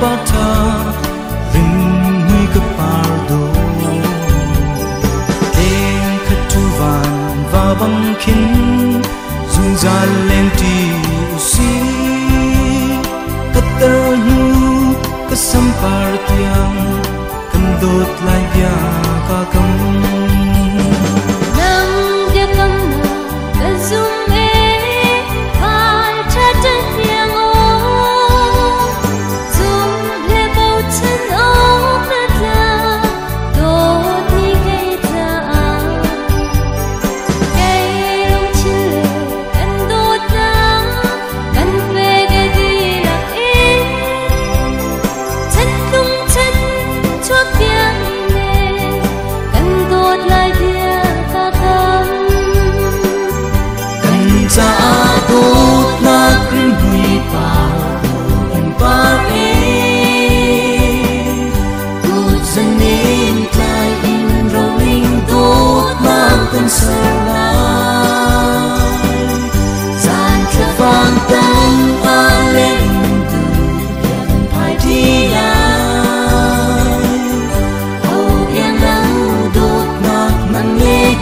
pata ring ke pardo. Teng khatuwan va bang khin zung zal len ti usi. Katar nu kesampar tiang kendot lai bia ka kamu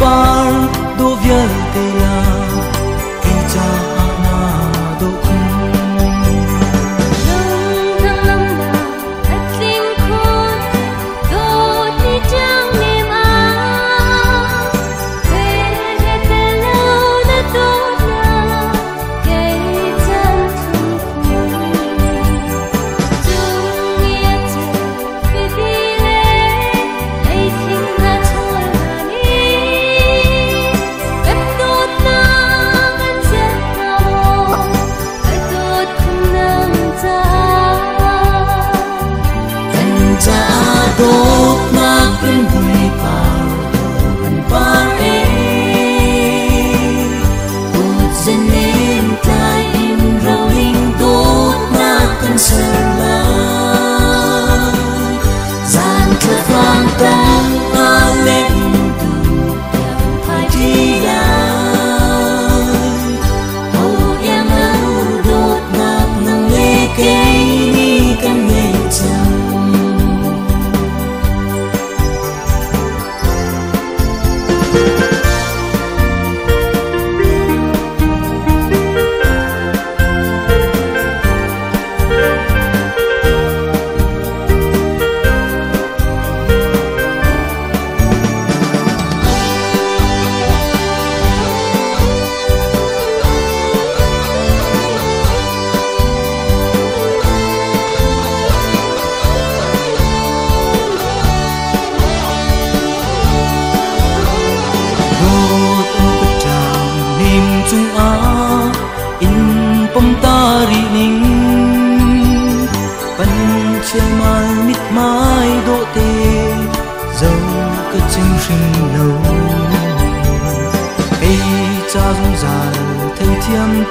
Pata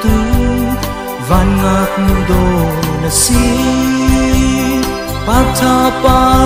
tu van ngak nu do na si pa tha par do vial te